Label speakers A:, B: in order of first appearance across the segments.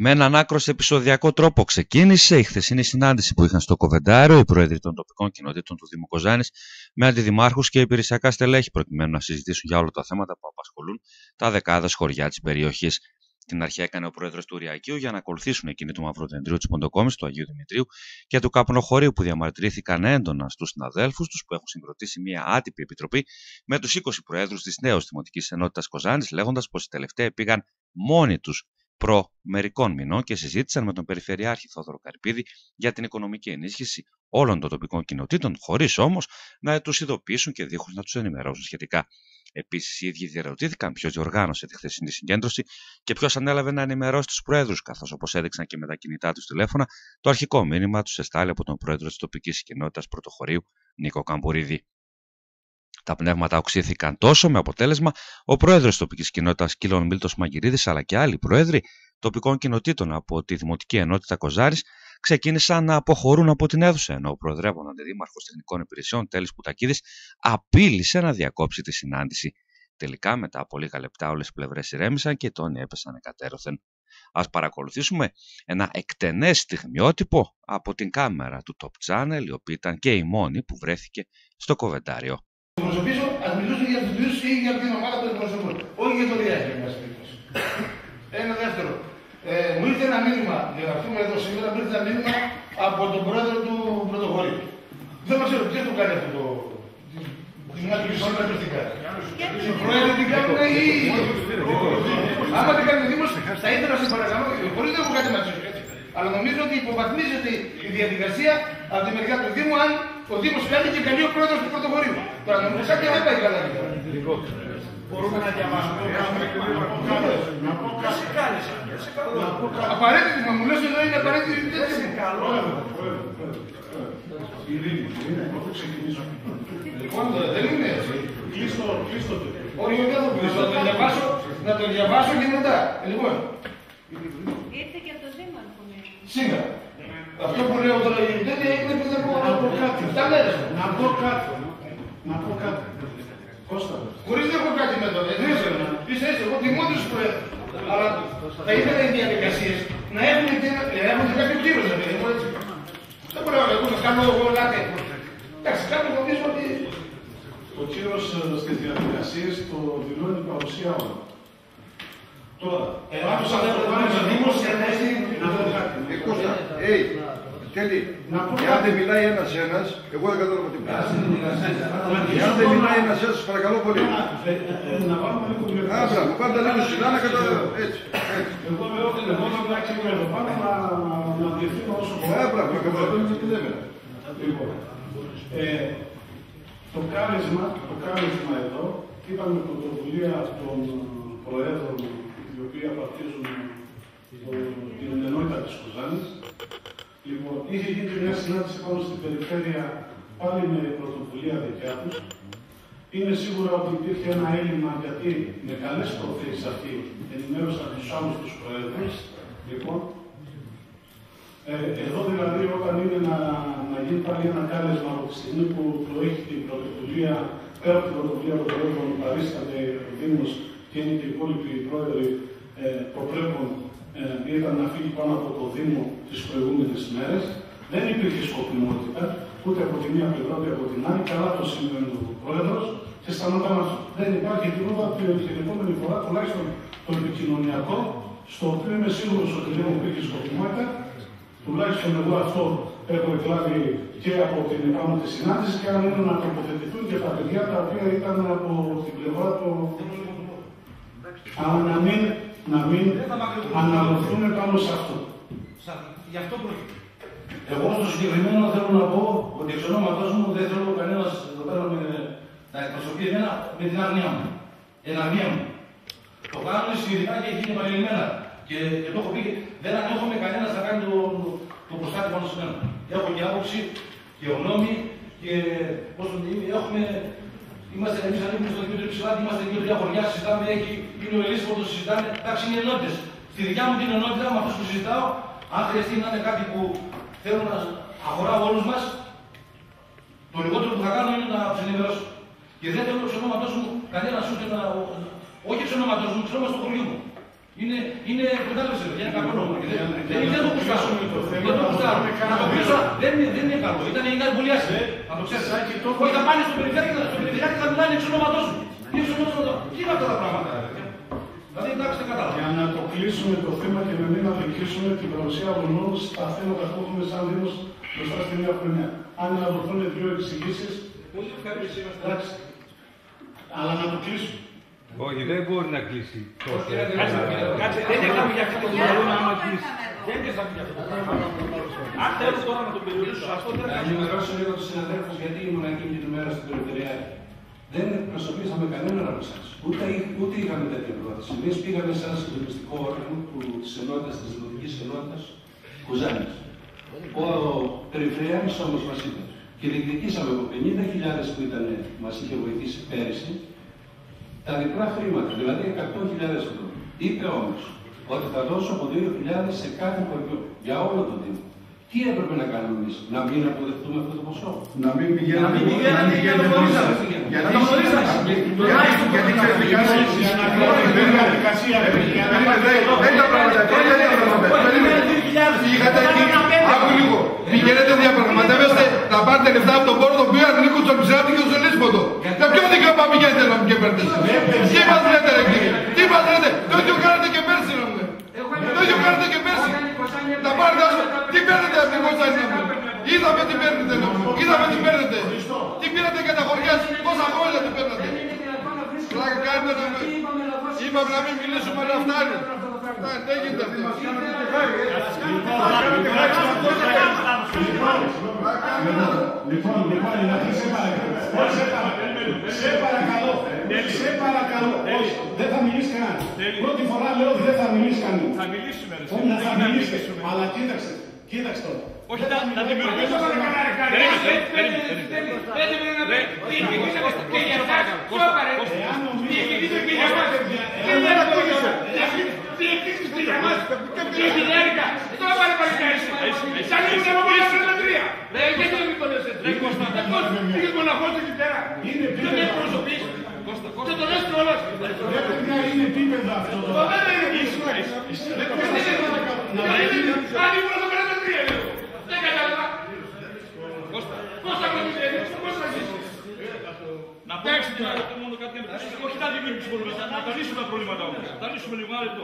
A: Με έναν άκρο επεισοδιακό τρόπο ξεκίνησε η χθεσινή συνάντηση που είχαν στο Κοβεντάριο οι πρόεδροι των τοπικών κοινοτήτων του Δήμου Κοζάνης με αντιδημάρχους και υπηρεσιακά στελέχη προκειμένου να συζητήσουν για όλα τα θέματα που απασχολούν τα δεκάδες χωριά της περιοχής. Την αρχή έκανε ο πρόεδρος του Ριακίου για να ακολουθήσουν εκείνη του Μαυροδεντρίου της Ποντοκόμης, του Αγίου Δημητρίου και του Καπνοχωρίου που διαμαρτυρήθηκαν έντονα στους συναδέλφους τους που έχουν συγκροτήσει μια άτυπη επιτροπή με τους 20 προέδρου της νέου Δημοτικής Ενότητας Κοζάνης, λέγοντας πως οι τελευταίοι πήγαν μόνοι τους προ μερικών μηνών και συζήτησαν με τον Περιφερειάρχη Θόδωρο Καρυπίδη για την οικονομική ενίσχυση όλων των τοπικών κοινοτήτων, χωρίς όμως να τους ειδοποιήσουν και δίχως να τους ενημερώσουν σχετικά. Επίσης, οι ίδιοι διαρωτήθηκαν ποιος διοργάνωσε τη χθεσινή συγκέντρωση και ποιος ανέλαβε να ενημερώσει τους Προέδρους, καθώς όπως έδειξαν και με τα κινητά τους τηλέφωνα, το αρχικό μήνυμα τους εστάλει από τον Πρόεδρο της τοπικής κοινότητας Πρωτοχωρίου, Νίκο Καμπουρίδη. Τα πνεύματα οξύθηκαν τόσο με αποτέλεσμα ο πρόεδρος της τοπικής κοινότητας Κίλων Μίλτος Μαγκυρίδη αλλά και άλλοι πρόεδροι τοπικών κοινοτήτων από τη Δημοτική Ενότητα Κοζάρης ξεκίνησαν να αποχωρούν από την αίθουσα, ενώ ο Προεδρεύων Αντιδήμαρχο Τεχνικών Υπηρεσιών Τέλης Πουτακίδης απείλησε να διακόψει τη συνάντηση. Τελικά, μετά από λίγα λεπτά, όλες οι πλευρές ηρέμησαν και οι τόνοι έπεσαν εκατέρωθεν. Α παρακολουθήσουμε ένα εκτενές στιγμιότυπο από την κάμερα του Top Channel, η οποία ήταν και η μόνη που βρέθηκε στο κοβεντάριο.
B: Προσωπήσω, ας μιλούσουν για τους ή για την ομάδα που εκπροσωπούν. Όχι για το διάστημα, Ένα δεύτερο. Ε, μου ήρθε ένα μήνυμα, για να πούμε εδώ σήμερα, μου ήρθε ένα μήνυμα από τον πρόεδρο του πρωτοχωρίου. Δεν μας ξέρω ποιος το κάνει αυτό το. Την άτομη σήμερα ποιο την κάνει. Οι πρόεδροι την κάνουν ή. Άμα την κάνει ο Δήμος, θα ήθελα να σε παρακαλώ, χωρίς να έχω κάτι μαζί Αλλά νομίζω ότι υποβαθμίζεται η διαδικασία από τη μεριά του Δήμου αν ο Δήμος κάνει και καλεί ο πρόεδρος του πρωτοχωρίου. Τώρα νομίζω ότι δεν πάει καλά.
C: Μπορούμε να διαβάσουμε. Να πω κάτι.
B: Απαραίτητη, μα μου λες εδώ είναι απαραίτητη.
C: Δεν καλό. Ειρήνη, πότε ξεκινήσω.
B: Λοιπόν, δεν είναι έτσι.
C: Κλείστο, κλείστο.
B: Όχι, δεν θα κλείσω. Να το διαβάσω, να το διαβάσω και μετά. Λοιπόν.
D: Ήρθε και από το Δήμο,
B: Σήμερα. Αυτό που λέω τώρα δεν είναι που δεν μπορώ
C: να πω κάτι.
B: Τα μέρες.
C: Να πω κάτι. Να πω κάτι. Κώστας.
B: Χωρίς να έχω κάτι με τον Εδρύσιο. Είσαι έτσι, εγώ τιμώ τους προέδρους. Αλλά θα ήθελα οι διαδικασίες να έχουν και, να έχουν και κάποιο κύρος. Δηλαδή, δεν μπορώ εγώ να κάνω εγώ λάθη. Εντάξει, κάπου νομίζω ότι...
C: Ο κύρος στις διαδικασίες το δηλώνει η παρουσία όλων. Τώρα,
B: άκουσα δεν το πάνε στο Δήμο και να έχει...
C: Να πω κάτι.
E: Κώστα, Τέλει, αν δεν μιλάει ένας ένας, εγώ δεν κατάλαβα τίποτα. Αν δεν μιλάει ένας ένας, παρακαλώ πολύ.
C: Να βάλουμε λίγο πιο
E: Άμπρα, πάντα λίγο συλλά να καταλάβω. Έτσι.
C: Εγώ λέω ότι εγώ θα πλάξει εδώ πάνω να διευθύνω όσο μπορώ.
E: Άμπρα, να καταλαβαίνω τι λέμε.
C: Λοιπόν, το κάλεσμα, το κάλεσμα εδώ ήταν με πρωτοβουλία των Προέδρων οι οποίοι απαρτίζουν την ενότητα της Κοζάνης Λοιπόν, είχε γίνει μια συνάντηση πάνω στην περιφέρεια πάλι με πρωτοβουλία δικιά τους. Είναι σίγουρα ότι υπήρχε ένα έλλειμμα γιατί με καλές προθέσεις αυτοί ενημέρωσαν τους άλλους τους προέδρους. Λοιπόν, ε, εδώ δηλαδή όταν είναι να, να γίνει πάλι ένα κάλεσμα από τη στιγμή που το έχει την πρωτοβουλία, πέρα από την πρωτοβουλία των προέδρων παρίσταται ο Δήμος και είναι και οι υπόλοιποι πρόεδροι ε, προπρέπουν ε, ήταν να φύγει πάνω από το Δήμο τις προηγούμενες μέρες. Δεν υπήρχε σκοπιμότητα ούτε από τη μία πλευρά ούτε από την άλλη. Καλά το σημαίνει ο Πρόεδρος και σταματάμε αυτό. Δεν υπάρχει τίποτα την επόμενη φορά τουλάχιστον το επικοινωνιακό, στο οποίο είμαι σίγουρος ότι δεν υπήρχε σκοπιμότητα. Τουλάχιστον εγώ αυτό έχω εκλάβει και από την επάνω της συνάντησης και αν είναι να τοποθετηθούν και τα παιδιά τα οποία ήταν από την πλευρά του. Αλλά να μην να μην αναλωθούμε πάνω σε αυτό.
B: Γι' αυτό πρόκειται.
F: Εγώ στο συγκεκριμένο θέλω να πω ότι εξ ονόματός μου δεν θέλω κανένας εδώ πέρα με, να εκπροσωπεί εμένα με την άγνοια μου. Εν αγνία μου. Το κάνουμε συνειδητά και έχει γίνει επαγγελμένα. Και, και το έχω πει, δεν ανέχομαι κανένας να κάνει το, το, το προστάτη πάνω σε μένα. Έχω και άποψη και γνώμη και πώς το έχουμε Είμαστε εμείς ανήκουμε στο Δημήτριο Ψηλάτη, είμαστε δύο-τρία χωριά, συζητάμε, έχει, είναι ο Ελίσπο, το συζητάνε. Εντάξει, είναι ενότητες. Στη δικιά μου την ενότητα, με αυτούς που συζητάω, αν χρειαστεί να είναι κάτι που θέλω να αφορά όλους μας, το λιγότερο που θα κάνω είναι να τους ενημερώσω. Και δεν θέλω εξ ονόματός μου κανένας ούτε να. Όχι εξ ονόματός μου, εξ ονόματος του χωριού μου. Είναι, είναι εκμετάλλευση, δεν είναι κακό νόμο. Δεν, δεν, δεν το κουστάρω. Δεν το κουστάρω. Να το πείσω, δεν, είναι- δεν είναι καλό. Ήταν, ήταν πολύ άσχημο. Να το ξέρεις. Όχι, θα πάνε στο περιφέρειο και στο περιφερειάρχη και θα μιλάνε εξ ονόματός σου. Είναι εξ ονόματός σου. Τι είναι αυτά τα πράγματα. ρε παιδιά; Δηλαδή, εντάξει, δεν κατάλαβα.
C: Για να το κλείσουμε το θέμα και να μην αδικήσουμε την παρουσία αγωνών στα θέματα που έχουμε σαν Δήμος μπροστά στη νέα χρονιά. Αν να δοθούν δύο εξηγήσεις, εντάξει. Αλλά να το κλείσουμε.
G: Όχι, δεν μπορεί να κλείσει τόσο.
F: Κάτσε, δεν έκαμε για αυτό το πράγμα άμα κλείσει. Δεν έκαμε για αυτό το πράγμα. Αν θέλω τώρα να το περιορίσω, αυτό δεν
C: Να ενημερώσω λίγο τους συναδέλφους γιατί ήμουν εκείνη την ημέρα στην Περιφερειάρχη. Δεν εκπροσωπήσαμε κανέναν από εσάς. Ούτε, ούτε είχαμε τέτοια πρόταση. Εμείς πήγαμε σε ένα συντονιστικό όργανο της ενότητας της Δημοτικής Ενότητας Κουζάνης. Ο Περιφερειάρχης όμως μας είπε και διεκδικήσαμε από 50.000 που ήταν, μας είχε βοηθήσει πέρυσι τα διπλά χρήματα, δηλαδή 100.000 ευρώ. Είπε όμως ότι θα δώσω από 2.000 σε κάθε χωριό για όλο το Δήμο. Τι έπρεπε να κάνουμε εμείς, να μην αποδεχτούμε αυτό το ποσό;
E: Να μην πηγαίνετε
F: Να μην πηγαίνετε,
E: να μην
F: γιατί
E: πηγαίνετε
F: το
E: μόνοι
F: γνωρίζαμε.
E: σας.
F: Για
E: Γιατί
F: να το γνωρίζαμε.
E: γιατί- γιατί ξέρετε κάτι.
C: Για να κλείσουμε την διαδικασία, για να
E: Περίμενε, δεν- δεν είναι τα πράγματα. Δεν είναι τα πράγματα. Περίμενε. Πήγατε εκεί, άκου λίγο. Πηγαίνετε, διαπραγματεύεστε να πάρετε λεφτά από τον πόρο το οποίο ανήκουν στον Ψάτη και στον Λίσποτο. Για ποιο δικαίωμα πηγαίνετε να μου και παίρνετε εσείς. Τι μας λέτε ρε κύριε, τι μας λέτε. Το ίδιο κάνατε και πέρσι να μου λέτε. Το ίδιο κάνατε και πέρσι. Τα πάρετε άσο. Τι παίρνετε από την Κωνσταντίνα να μου λέτε. Είδαμε τι παίρνετε να μου. Είδαμε τι παίρνετε. Τι πήρατε για τα χωριά σας. Πόσα χρόνια τι παίρνετε. Πλάκα κάνετε να με... Είπαμε να μην μιλήσουμε αλλά φτάνει. Φτάνει, δεν γίνεται αυτό.
C: Λοιπόν, λοιπόν, λοιπόν, σε παρακαλώ. Σε παρακαλώ. Σε παρακαλώ. Σε παρακαλώ. Όχι, δεν θα μιλήσει κανένας. Πρώτη φορά λέω ότι δεν θα μιλήσει κανένας.
H: Θα μιλήσουμε, ρε.
C: Όχι, θα μιλήσει. Αλλά κοίταξε. Κοίταξε τώρα.
H: Όχι, να, να δημιουργήσουμε. Περίμενε, περίμενε, περίμενε. Και για εσάς, ποιο πάρε.
C: Εάν νομίζετε
H: Διεκδικείτε και για μας. Και δεν θα το λύσω. Διεκδικείτε και για μας. Και η χιλιάρικα. Τώρα πάρε παλικάρι. Σαν ήμουν εγώ μόνο στην τρία. Ρε, γιατί δεν μην το λες έτσι. Ρε, Κώστα, πήγες μοναχός εκεί πέρα.
C: Είναι
H: Δεν με
C: επίπεδο.
H: εκπροσωπείς. Και το λες τρόλος.
C: Δεν πρέπει να είναι επίπεδο αυτό.
H: Μα δεν είναι ίσως. Αν ήμουν εδώ πέρα δεν τρία λέω. Δεν κατάλαβα. Κώστα, πώς θα κρατήσεις, πώς θα ζήσεις. Να παίξει την άλλη μόνο κάτι να πεις, όχι να δημιουργήσουμε προβλήματα, να τα λύσουμε τα προβλήματα όμως. Να τα λύσουμε λίγο ένα λεπτό.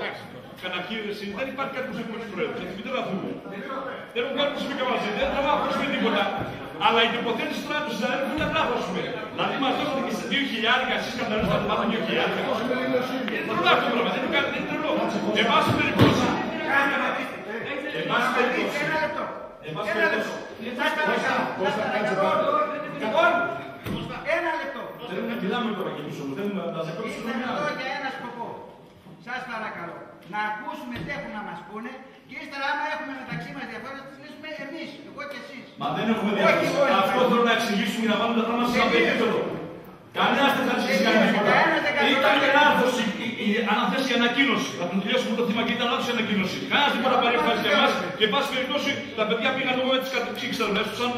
H: Καταρχήν, εσύ, δεν υπάρχει κάτι που σε πούμε τους πρόεδρους, γιατί μην τραβούμε. Δεν έχουμε κάτι που σε πει μαζί, δεν τραβάμε προς με τίποτα. Αλλά η υποθέτηση τώρα του συναδέλφου είναι απλά δώσουμε. Δηλαδή μας δώσατε και σε 2.000, εσείς καταλαβαίνετε θα το μάθω 2.000. Είναι τρελό αυτό το πράγμα, δεν είναι κάτι, δεν είναι τρελό. Εν πάση περιπτώσει, εν πάση περιπτώσει, εν πάση περιπτώσει,
I: Ένα λεπτό.
F: Θέλουμε να μιλάμε τώρα και εμείς όμως, θέλουμε να τα κόψουμε
I: Είστε
F: μια
I: εδώ για ένα σκοπό. Σας παρακαλώ. Να ακούσουμε τι έχουν να μας πούνε και ύστερα άμα έχουμε μεταξύ μας διαφορές τις λύσουμε εμείς, εγώ και εσείς.
F: Μα δεν έχουμε διαφορά. Αυτό θέλω να εξηγήσουμε για να βάλουμε τα πράγματα σε ένα περίπτωρο. Κανένα δεν θα ζήσει κανένα τίποτα. Ήταν λάθο η, η, η αναθέσει η ανακοίνωση. Να τον τελειώσουμε το θύμα και ήταν λάθο η ανακοίνωση. Κανένας τίποτα παρέμβαση για εμάς και πάση περιπτώσει τα παιδιά πήγαν εγώ με τι κατεξήγησει τα δουλειά τους σαν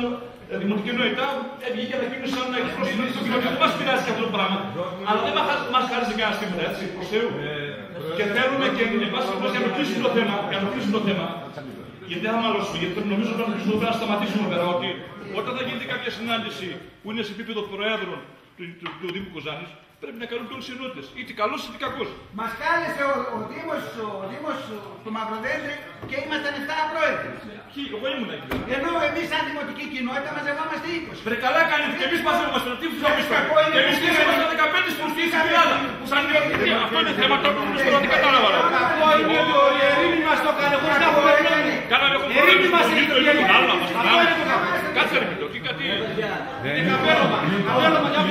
F: ε, δημοτική νοητά. Έβγαινε και ανακοίνωση σαν να εκπροσωπεί το κοινωνικό. Δεν μας πειράζει και αυτό το πράγμα. Αλλά δεν μας χαρίζει κανένα τίποτα έτσι προς Θεού. Και θέλουμε και εν πάση περιπτώσει για να κλείσουμε το θέμα. Για να κλείσουμε το θέμα. Γιατί δεν θα μαλώσουμε, γιατί πρέπει νομίζω ότι πρέπει να σταματήσουμε πέρα ότι όταν θα γίνεται κάποια συνάντηση που είναι σε επίπεδο προέδρων του, του, του Δήμου Κοζάνης, πρέπει να καλούν όλους οι ενότητες, είτε καλός είτε κακός.
I: Μας κάλεσε ο, ο Δήμος, ο Δήμος του Μαυροδέντρη και ήμασταν 7 πρόεδροι.
F: Ποιοι, εγώ ήμουν εκεί.
I: Ενώ εμείς σαν δημοτική κοινότητα μαζευόμαστε 20.
F: Βρε καλά κάνετε και εμείς μαζεύομαστε, τι τους αφήσουμε.
I: κακό είναι
F: Και εμείς
I: που
F: κλείσαμε στα 15 που στήσει την Ελλάδα. Σαν ιδιωτική. Αυτό είναι θέμα το οποίο δεν κατάλαβα. ρε.
I: Αυτό είναι το η ερήμη μας το κάνει, χωρίς να έχουμε κάνει.
F: Κάναμε έχω
I: Η ερήμη μας είναι το
F: το
I: ερήμη.
F: άλλο, μας
I: Αυτό
F: κάναμε.
I: είναι το κακό.
F: Κάτσε ρε Μητώ, τι κάτι.
I: Είναι καπέλωμα. Καπέλωμα για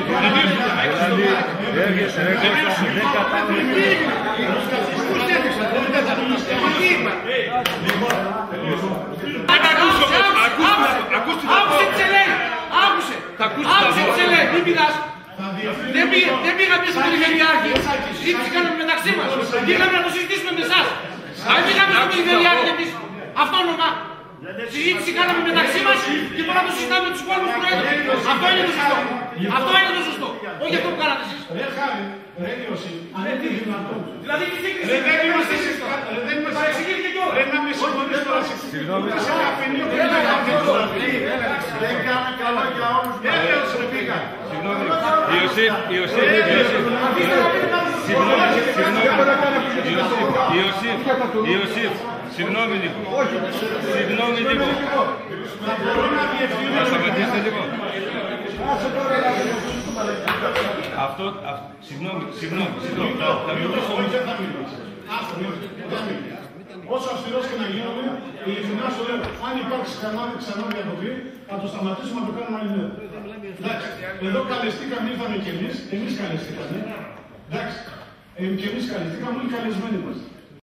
I: Άκουσε τι σε λέει. Άκουσε.
F: Θα ακούσετε
I: Άκουσε
F: τα
I: τι σε λέει. Μην πειράς.
C: Θα διευθύνει.
I: Δεν πήγα, δεν πήγα μέσα στην περιφερειάρχη. Συζήτηση κάναμε μεταξύ μας. Πήγαμε να το συζητήσουμε με εσάς. Αν πήγαμε στην περιφερειάρχη εμείς. Αυτόνομα.
J: Συζήτηση κάναμε μεταξύ μας και τώρα το συζητάμε με τους υπόλοιπους προέδρου. Αυτό είναι το σωστό. Αυτό είναι το σωστό. Όχι αυτό που κάνατε εσείς.
C: Ρε χάρη, ρε Ιωσή, αν είναι δυνατόν.
J: Δηλαδή τι σύγκριση
C: Ρε, δεν
J: είμαστε
C: είμαστε
J: εσεί τώρα.
C: Ρε, δεν είμαστε
J: Παρεξηγήθηκε κιόλα.
C: Ρε, να με συγχωρείς τώρα.
G: Συγγνώμη.
C: Ούτε σε καφενείο που
J: Έλα,
C: δεν
J: έλα,
C: είναι Δεν κάνω καλά για όλους. Έλεος ρε πήγα.
G: Συγγνώμη. Ιωσήφ, Ιωσήφ, Ιωσήφ. Συγγνώμη, συγγνώμη. Ιωσήφ, Ιωσήφ, συγγνώμη λίγο. Συγγνώμη λίγο.
C: Να μπορώ να διευθύνω.
G: Θα σταματήσετε λίγο. Αυτό, αυ- συγγνώμη, συγγνώμη, συγγνώμη. Θα, θα μιλήσω
C: Όχι, δεν θα μιλήσω. Άστο, μην δεν μιλήσω. Όσο αυστηρός και να γίνομαι, ειλικρινά σου λέω, αν υπάρξει ξανά, ξανά διακοπή, θα το σταματήσουμε να το κάνουμε άλλη μέρα. Εντάξει, εδώ καλεστήκαμε, ήρθαμε κι εμείς, εμείς καλεστήκαμε. Εντάξει, ε, και εμείς καλεστήκαμε, όλοι καλεσμένοι είμαστε.